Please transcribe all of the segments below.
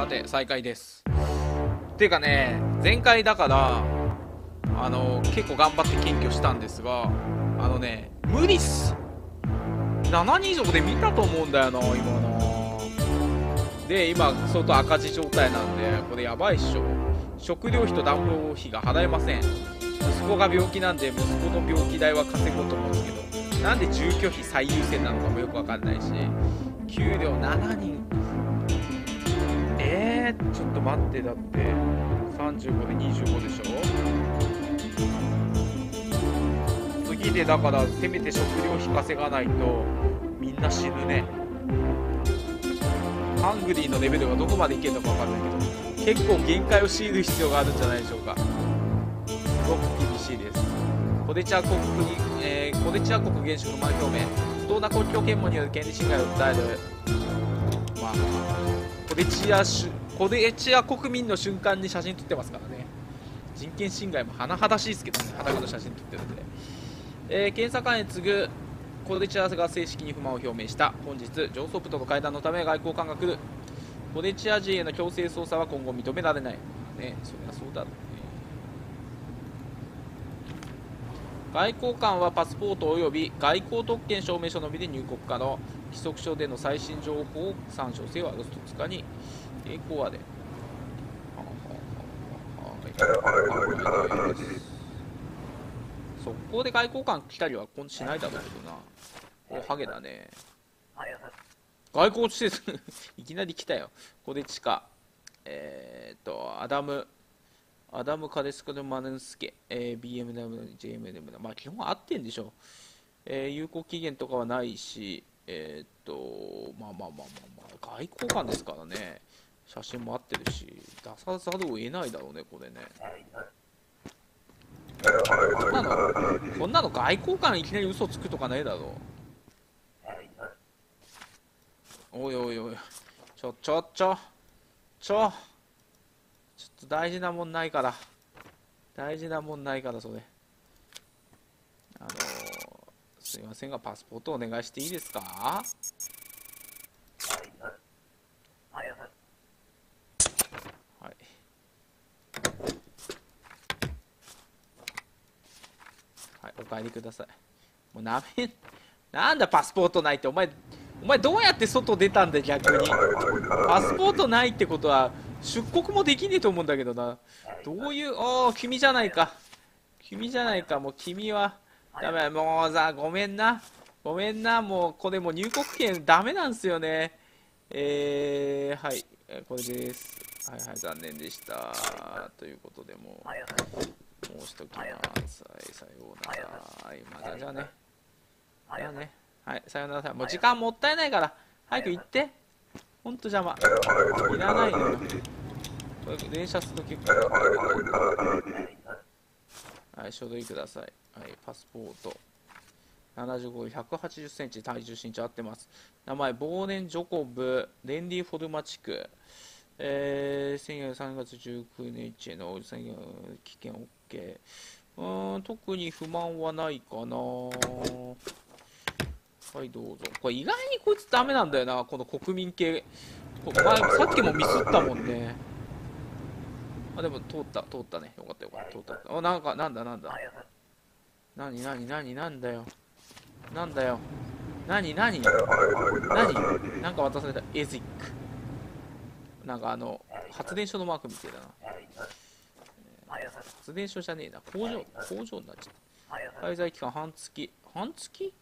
さて再開です。ていうかね前回だからあの結構頑張って検挙したんですがあのね無理っす。7人以上で見たと思うんだよな今なで今相当赤字状態なんでこれやばいっしょ。食料費と暖房費が払えません。息子が病気なんで息子の病気代は稼ごうと思うんですけどなんで住居費最優先なのかもよくわかんないし給料7人。えー、ちょっと待ってだって35で25でしょ？次でだからせめて食料費稼がないとみんな死ぬね。ハングリーのレベルがどこまでいけるのか分かんないけど結構限界を強いる必要があるんじゃないでしょうか。すごく厳しいです。コデチア国に、えー、コデチア国現職不満表明不当な国境検問による権利侵害を訴える？まあ。コデチアコデチア国民の瞬間に写真撮ってますからね。人権侵害も甚だしいですけどね。裸の写真撮ってるんで、えー、検査官へ次ぐコデチアが正式に不満を表明した。本日上層部との会談のため外交官が来る。コデチア人への強制捜査は今後認められない。ねそりゃそうだろうね外交官はパスポート及び外交特権証明書のみで入国可能。規則書での最新情報を参照せよ。アゴスト2日に。栄光はで速攻で外交官来たりは今しないだろうけどな。おハゲだね。外交施設いきなり来たよ。こで地下。えー、っとアダムアダム・カデスカル・マヌンスケ、えー、BMW、JMM まあ基本合ってんでしょ、えー、有効期限とかはないしえー、っとまあまあまあまあまあ外交官ですからね。写真も合ってるし出さざるを得ないだろうねこれね。こんなのこんなの外交官いきなり嘘つくとかないだろ。うおいおいおい。ちょちょちょ。ちょ。ちょっと大事なもんないから。大事なもんないからそれ。あのー、すいませんがパスポートお願いしていいですか？はい。はい。お帰りください。もうなめなんだパスポートないって。お前お前どうやって外出たんだよ逆に。パスポートないってことは出国もできねえと思うんだけどな。どういうおお君じゃないか。君じゃないか。もう君はダメもうさごめんな。ごめんな。もうこれもう入国権ダメなんすよね。えー、はい。これです。はいはい残念でした。ということでもう申しときます。はいさようなら。はいまたじゃあね。じゃあね。はいさようなら。もう時間もったいないから早く行って。ほんと邪魔。いらないのよ連射すると結構。はい書類ください。はいパスポート。75、180センチ、体重身長合ってます。名前、忘年ジョコブ、レンディ・フォルマチク、えー、3月19日の宣言危険 OK。うーん、特に不満はないかな。はいどうぞ。これ意外にこいつダメなんだよな。この国民系。前さっきもミスったもんね。あでも通った通ったね。よかったよかった。通った。あなんかなんだなんだ？何何何なんだよ。なんだよ。何何？何？なんか渡された。エズイック。なんかあの発電所のマークみたいだな。発電所じゃねえな。工場工場になっちゃった。滞在期間半月。半月？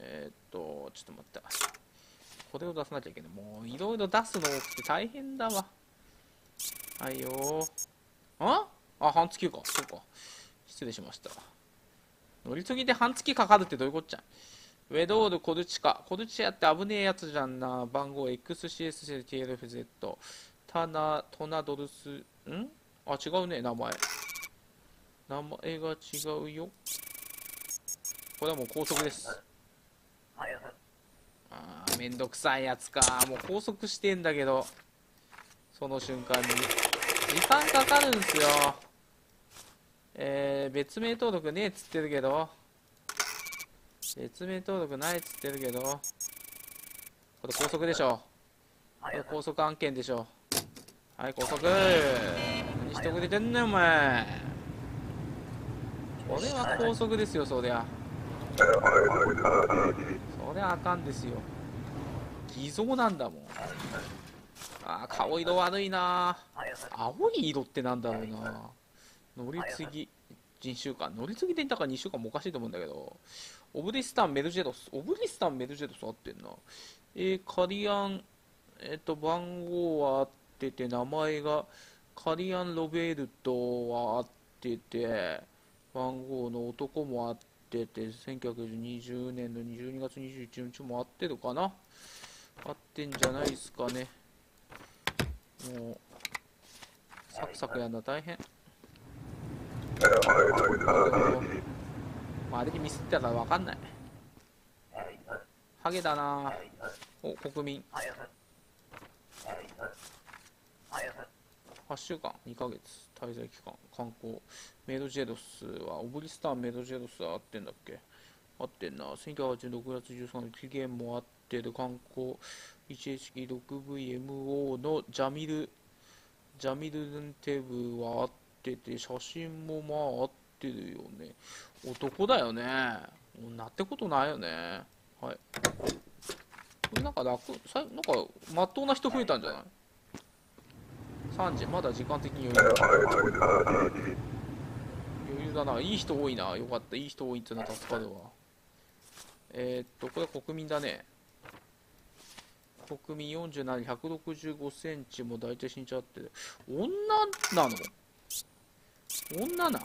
えー、っと、ちょっと待った。これを出さなきゃいけない。もう、いろいろ出すの多くて大変だわ。はいよあ？あ、半月か。そうか。失礼しました。乗り継ぎで半月かかるってどういうこっちゃ？ウェドール、コルチカ。コルチカって危ねえやつじゃんな。番号 XCSCTLFZ。タナ、トナドルス、ん？あ、違うね、名前。名前が違うよ。これはもう高速です。あーめんどくさいやつか。もう拘束してんだけど。その瞬間に。時間かかるんすよ。えー、別名登録ねえっつってるけど。別名登録ないっつってるけど。これ高速でしょ。これ高速案件でしょ。はい高速何してくれてんねんお前。これは高速ですよそりゃ。そりゃあかんですよ。偽造なんだもん。あー顔色悪いな。青い色ってなんだろうな。乗り継ぎ2週間。乗り継ぎでだから2週間もおかしいと思うんだけど。オブリスタンメルジェドスオブリスタンメルジェドス合ってんな。えー、カリアンえっ、と番号は合ってて名前がカリアン・ロベルトは合ってて番号の男も合ってて1920年の12月21日も合ってるかな。合ってんじゃないですかね。もうサクサクやんだ大変。まあ、あれでミスったら分かんない。ハゲだな。お国民8週間2ヶ月滞在期間観光。メイドジェドスはオブリスタンメイドジェドスは合ってんだっけ？合ってんな。1986月13日期限も合ってる観光。1HK6VMO のジャミルジャミルルンテブは合ってて写真もまあ合ってるよね。男だよね。女ってことないよね。はい。これなんか楽なんかまっとうな人増えたんじゃない？3時まだ時間的に余裕だ余裕だな。いい人多いな。よかった。いい人多いってのは助かるわ。えー、っとこれ国民だね。国民47、165センチも大体身長あって。女なの？女なん？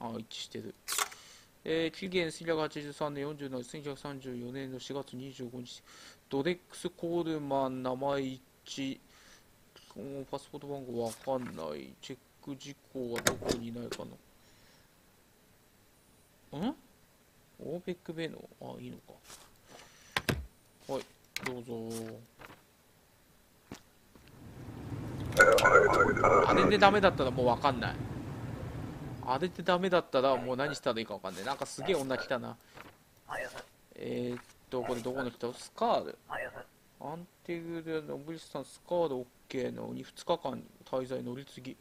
あ一致してる。えー、期限1983年47、1934年の4月25日。ドレックス・コールマン名前一致。パスポート番号わかんない。チェック事項はどこにないかな。ん？オーペックベノ？あいいのか。はいどうぞ。あれでダメだったらもうわかんない。あれでダメだったらもう何したらいいかわかんない。なんかすげえ女来たな。えー、っとこれどこの来たスカールアンテグでオブリスタンスカール OK のに2日間滞在乗り継ぎ、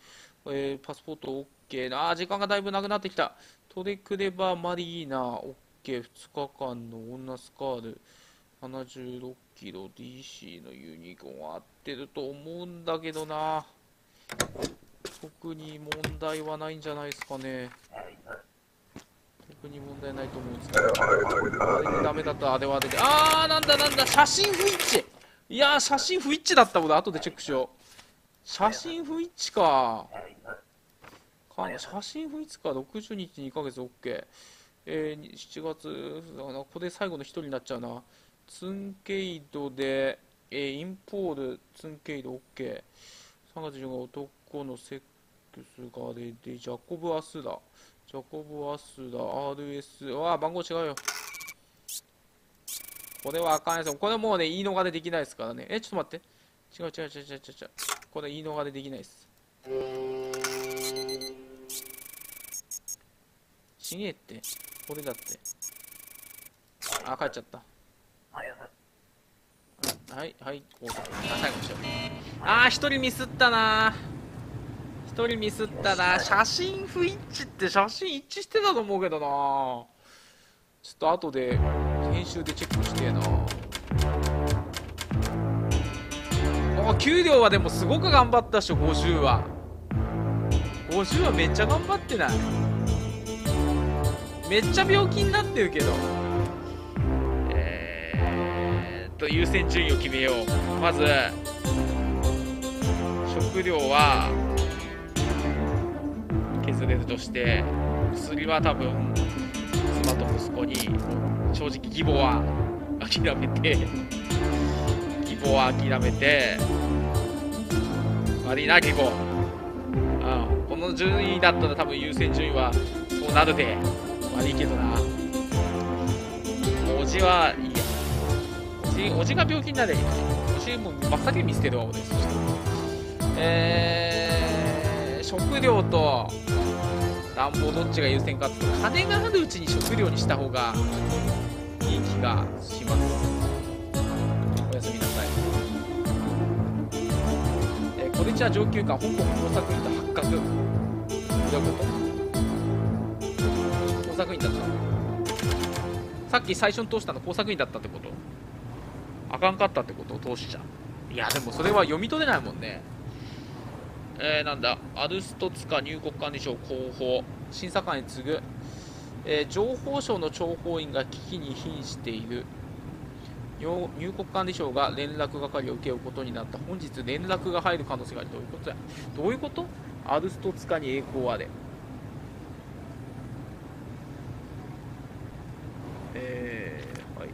えー、パスポート OK な。あ時間がだいぶなくなってきた。トレクレバマリーナ OK2 日間の女スカール76キロ。DC のユニコーン合ってると思うんだけどな。特に問題はないんじゃないですかね。特に問題ないと思うんですけど。あれでダメだったあれはあれで。あーなんだなんだ。写真不一致。いやー写真不一致だったもん後でチェックしよう。写真不一致か。か写真不一致か。60日2ヶ月 OK えー、7月ここで最後の1人になっちゃうな。ツンケイドで、えー、インポールツンケイド OK3 月14日男のセックスがででジャコブ・アスダジャコブ・アスダ RS わあ番号違うよ。これはあかんやつ。これもうね言い逃れできないですからね。えちょっと待って。違う違う違う違う違う。これ言い逃れできないです。ちげえって。これだって。あ帰っちゃった。はいはいこうあ最後にしよう。あー一人ミスったな。一人ミスったな。写真不一致って写真一致してたと思うけどな。ちょっと後で編集でチェックしてえなあ給料はでもすごく頑張ったっしょ50は。50はめっちゃ頑張ってない。めっちゃ病気になってるけど。えー、っと優先順位を決めよう。まず食料は削れるとして薬は多分正直義母は諦めて義母は諦めて悪いな義母あこの順位だったら多分優先順位はそうなるで。悪いけどな。おじはいいやおじおじが病気になれ。ばいいおじも真っ先に見捨てるわ俺そしたらえー、食料と暖房どっちが優先かって金があるうちに食料にした方ががしますおやすみなさい。ポテチャ上級官香港工作員と発覚どうい。うこと工作員だったさっき最初に通したの工作員だったってことあかんかったってことを通しちゃい。やでもそれは読み取れない。もんねえー、なんだアルストツカ入国管理省広報審査官に次ぐ、えー、情報省の諜報員が危機に瀕している。入国管理省が連絡係を受けることになった。本日連絡が入る可能性がある。どういうことや？どういうこと？アルストツカに栄光あれ。えー、はい。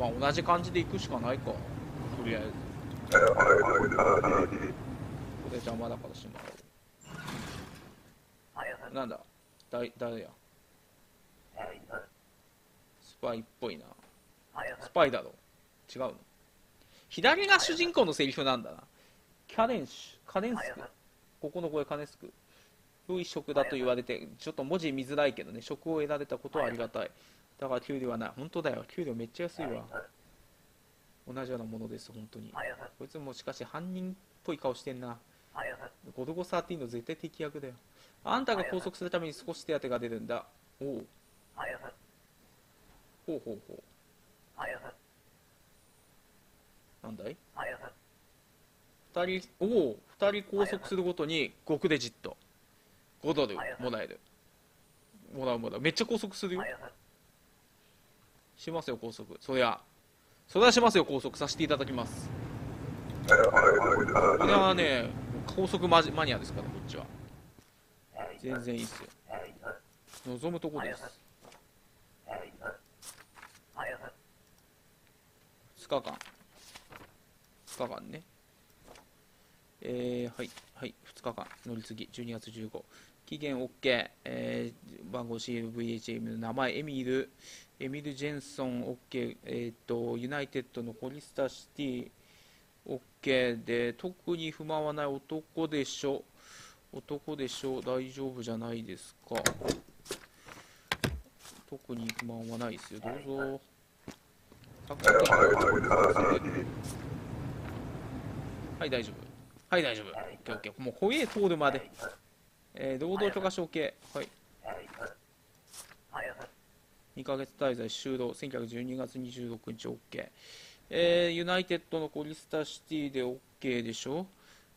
まあ同じ感じで行くしかないか。とりあえず。これ邪魔だからしまおうなんだ？だ誰や？スパイっぽいな。スパイだろ。違うの？左が主人公のセリフなんだな。キャレンシュカネンスクここの声カネスク良い職だと言われてちょっと文字見づらいけどね。職を得られたことはありがたい。だから給料はない本当だよ。給料めっちゃ安いわ。同じようなものです本当に。こいつもしかし犯人っぽい顔してんな。ゴルゴ13の絶対敵役だよ。あんたが拘束するために少し手当が出るんだ。おおほうほうほう。なんだい？2人おお2人拘束するごとに5クレジット。5ドルもらえる。もらうもらう。めっちゃ拘束するよ。しますよ拘束。そりゃ。それはしますよ拘束。させていただきます。これはね高速マジマニアですからこっちは。全然いいっすよ。望むとこです。2日間2日間ね。えー、はいはい。2日間。乗り継ぎ。12月15期限 OK、えー、番号 CLVHM の名前エミール。エミール・ジェンソン。OK、えーと、ユナイテッドのホリスタシティ。OK で特に不満はない男でしょ。男でしょ大丈夫じゃないですか。特に不満はないですよ。どうぞ。はい大丈夫。はい大丈夫。OKOK もうホエー通るまで。えー、労働許可証系。はい。2ヶ月滞在終了。1912月26日 OK えー、ユナイテッドのコリスタシティで OK でしょ、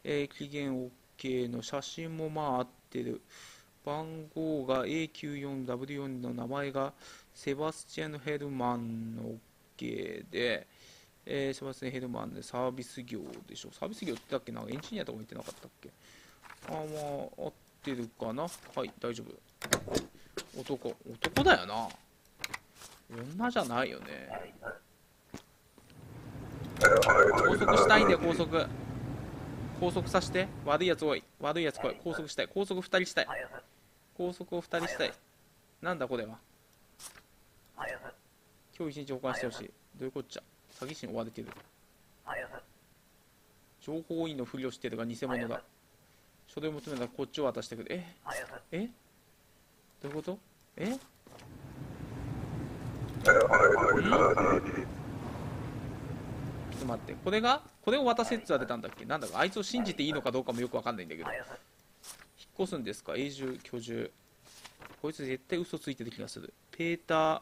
えー、期限 OK の写真もまあ合ってる。番号が A94W4 の名前がセバスチェン・ヘルマンの OK で、えー、セバスチェン・ヘルマンでサービス業でしょ？サービス業って言ったっけ？なエンジニアとか言ってなかったっけ？あまあ合ってるかな？はい大丈夫。男男だよな。女じゃないよね。拘束したいんだよ拘束拘束させて。悪いやつ多い。悪いやつ来い。拘束したい。拘束2人したい。拘束を2人したい。なんだこれは？今日一日保管してほしい。どういうこっちゃ？詐欺師に追われてる。情報員のふりをしてるが偽物だ。書類を求めたらこっちを渡してくれえ？え？どういうこと？え？ちょっと待ってこれがこれを渡せって言われたんだっけ？なんだかあいつを信じていいのかどうかもよくわかんないんだけど。引っ越すんですか？永住居住。こいつ絶対嘘ついてる気がする。ペーター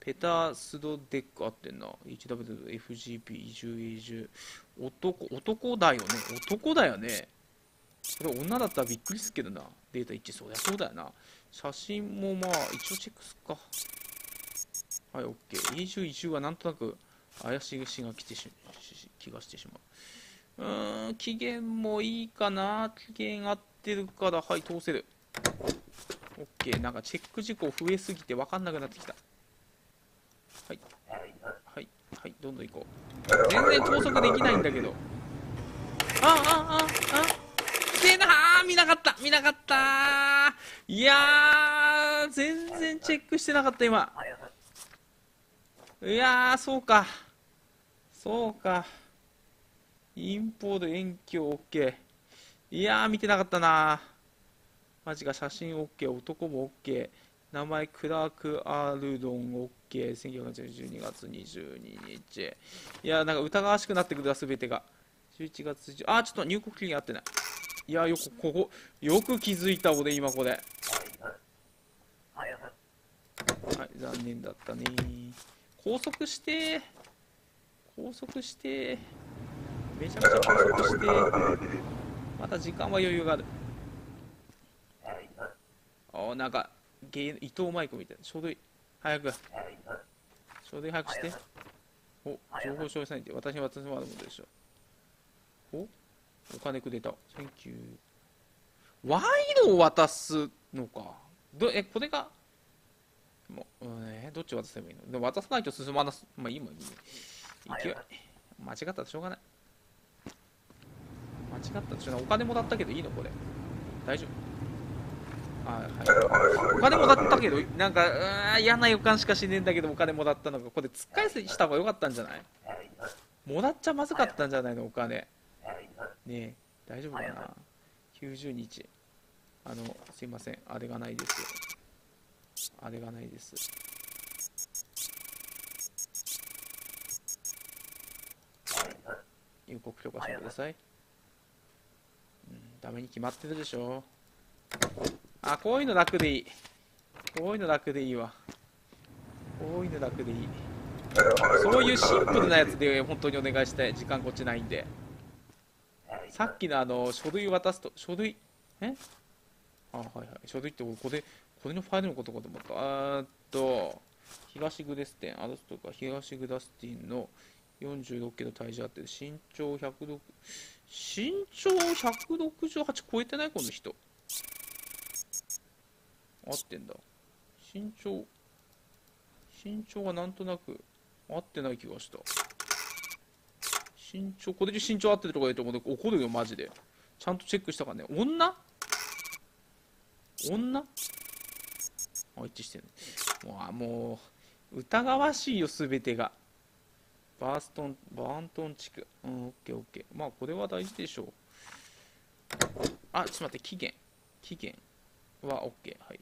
ペタースドデック合ってんな。HWFGP 移住永住。男男だよね。男だよね。これ女だったらびっくりするけどな。データ一致。そうやそうだよな。写真もまあ一応チェックすっか。はい、OK。移住移住はなんとなく怪しいしが来てし気がしてしまう。うーん、期限もいいかな期限合ってるから、はい、通せる。OK。なんかチェック事項増えすぎて分かんなくなってきた。はい。はい。はい、どんどん行こう。全然高速できないんだけど。あ、あ、あ、あ、せなー見なかった見なかったいやー、全然チェックしてなかった、今。いやそうか。そうか。インポート遠距 OK。いやー、見てなかったなマジか、写真 OK。男も OK。名前、クラーク・アールドン経1912月22日いやなんか疑わしくなってくるわ全てが11月10あちょっと入国期限合ってないいやよくここよく気づいた俺今これはい残念だったね拘束して拘束してめちゃめちゃ拘束してまた時間は余裕がある。あなんか芸伊藤舞子みたいな。書類早く。書類早くして。お情報商材って私に渡すまでもでしょ。おお金くれた。センキュー。賄賂を渡すのか。どえこれがもう、うんえどっち渡せばいいの？でも渡さないと進まなすまあいいもんいい。勢い間違ったらしょうがない。間違ったらしょうがない。お金もらったけどいいの？これ。大丈夫？あはい、お金もらったけど、なんか、う嫌な予感しかしねえんだけど、お金もらったのが、これ、つっ返した方が良かったんじゃない？もらっちゃまずかったんじゃないの、お金。ねえ、大丈夫かな ?90 日。あの、すいません、あれがないです。あれがないです。入国許可してください。うん、ダメに決まってるでしょ。あ、こういうの楽でいい。こういうの楽でいいわ。こういうの楽でいい。そういうシンプルなやつで本当にお願いしたい。時間こっちないんで。さっきのあの、書類渡すと、書類、え？あ、はいはい。書類ってこれ、これのファイルのことかと思った。あっと、東グデステン、アドスとか東グダスティンの46キロ体重あって、身長106、身長168超えてない？この人。合ってんだ。身長身長がなんとなく合ってない気がした。身長これで身長合ってるとか言うと思うけど怒るよマジで。ちゃんとチェックしたからね。女？女？一致してる。もうもう疑わしいよ全てが。バーストンバーントン地区。うんオッケーオッケー。まあこれは大事でしょう。あちょっと待って期限。期限はオッケー。はい。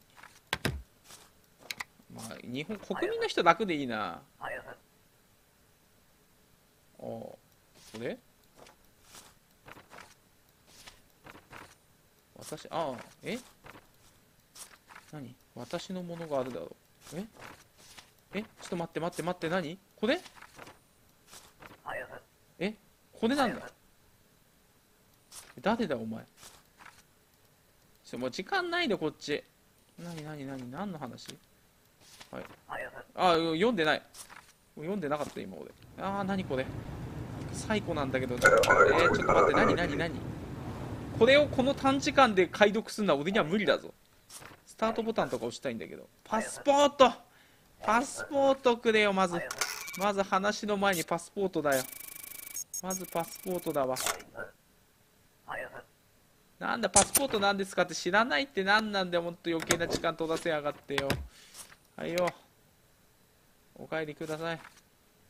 まあ、日本国民の人楽でいいな。ああこれ？私ああえ？何？私のものがあるだろう。え？え？ちょっと待って待って待って何？これえ？これなんだ？誰だお前？ちょもう時間ないでこっち。何何何？何の話？はい。あ読んでない。読んでなかった今俺。ああ何これ？最古なんだけど。えー、ちょっと待って。何何何？これをこの短時間で解読するのは俺には無理だぞ。スタートボタンとか押したいんだけど。パスポート。パスポートくれよまず。まず話の前にパスポートだよ。まずパスポートだわ。なんだパスポートなんですかって知らないって何なんだよもっと余計な時間取らせやがってよ。はいよ。お帰りください。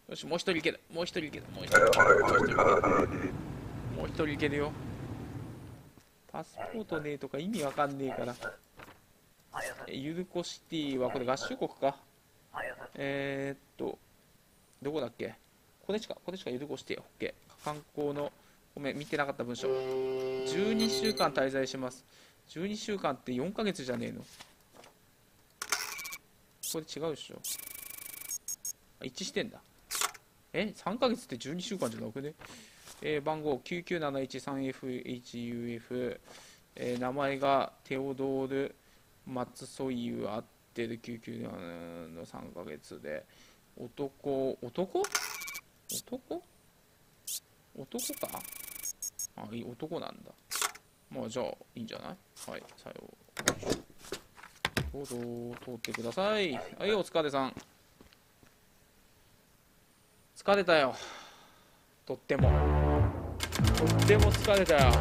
よしもう一人いける。もう一人いける。もう一人いける。もう一人いけるもう一人いけるよ。パスポートねえとか意味わかんねえからユルコシティはこれ合衆国か。えー、っとどこだっけ？これしかこれしかユルコシティオッケー観光のごめん見てなかった文章。12週間滞在します。12週間って4ヶ月じゃねえの。これ違うでしょ。一致してんだ。え3ヶ月って12週間じゃなくね？えー、番号 99713FHUF、えー、名前がテオドール・マツソイユ合ってる997の3ヶ月で男男？男？男か？あいい男なんだ。まあじゃあいいんじゃない？はいさよう。どうぞ通ってください。はいお疲れさん。疲れたよ。とっても。とっても疲れたよ。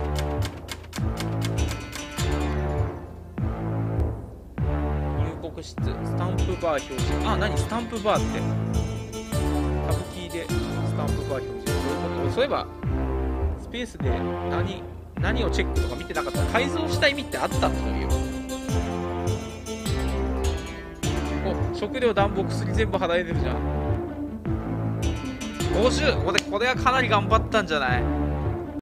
室スタンプバー表示。あ何？スタンプバーって。タブキーでスタンプバー表示。そういえばスペースで何何をチェックとか見てなかった。改造した意味ってあったという。お食料暖房薬全部払えてるじゃん。50これこれはかなり頑張ったんじゃない？